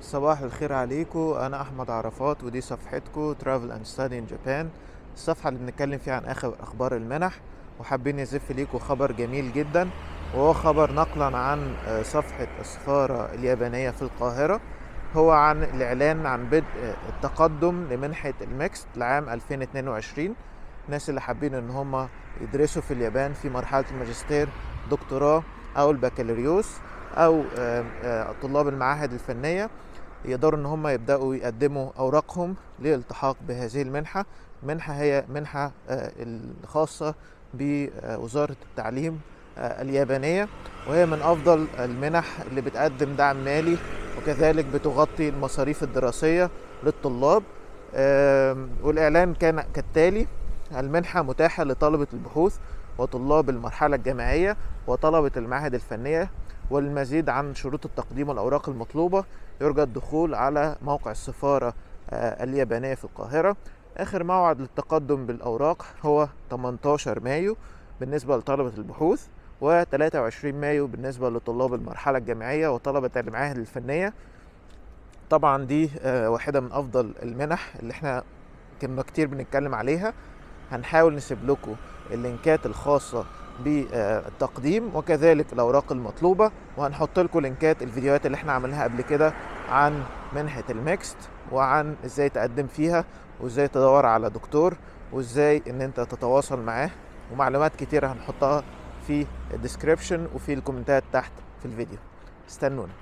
صباح الخير عليكم أنا أحمد عرفات ودي صفحتكم Travel and Study in Japan. الصفحة اللي بنتكلم فيها عن آخر أخبار المنح وحابين نزف ليكم خبر جميل جدا وهو خبر نقلا عن آه، صفحة السفارة اليابانية في القاهرة. هو عن الإعلان عن بدء التقدم لمنحة الميكس لعام 2022 الناس اللي حابين إن هم يدرسوا في اليابان في مرحلة الماجستير دكتوراه أو البكالوريوس أو آه، طلاب المعاهد الفنية يقدروا إن هم يبدأوا يقدموا أوراقهم للالتحاق بهذه المنحة. المنحه هي منحة آه، الخاصة بوزارة التعليم آه، اليابانية وهي من أفضل المنح اللي بتقدم دعم مالي وكذلك بتغطي المصاريف الدراسية للطلاب. والإعلان كان كالتالي المنحة متاحة لطلبة البحوث وطلاب المرحلة الجامعية وطلبة المعاهد الفنية والمزيد عن شروط التقديم والأوراق المطلوبة يرجى الدخول على موقع السفارة آه، اليابانية في القاهرة. آخر موعد للتقدم بالأوراق هو 18 مايو بالنسبة لطلبة البحوث و 23 مايو بالنسبة لطلاب المرحلة الجامعية وطلبة المعاهد الفنية. طبعا دي آه، واحدة من أفضل المنح اللي إحنا كنا كتير بنتكلم عليها. هنحاول نسيب لكم ال link ات الخاصة بالتقديم وكذلك الأوراق المطلوبة. وهنحط لكم link ات الفيديوهات اللي إحنا عملناها قبل كده عن منحة MEXT وعن إزاي تقدم فيها وإزاي تدور على دكتور وإزاي إن أنت تتواصل معاه. ومعلومات كتيرة هنحطها في ال description وفي ال comment ات تحت في الفيديو. استنونا.